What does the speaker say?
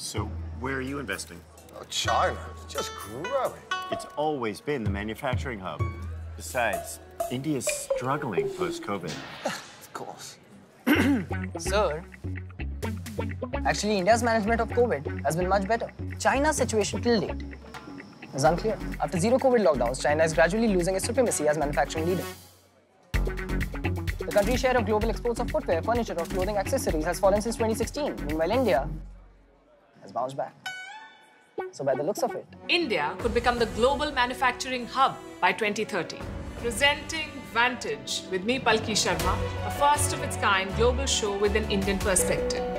So, where are you investing? Oh, China, it's just growing. It's always been the manufacturing hub. Besides, India's struggling post-COVID. Of course. Sir, actually India's management of COVID has been much better. China's situation till date is unclear. After zero COVID lockdowns, China is gradually losing its supremacy as manufacturing leader. The country's share of global exports of footwear, furniture, or clothing accessories has fallen since 2016. Meanwhile, India has bounced back. So by the looks of it, India could become the global manufacturing hub by 2030. Presenting Vantage with me, Palki Sharma, a first of its kind global show with an Indian perspective.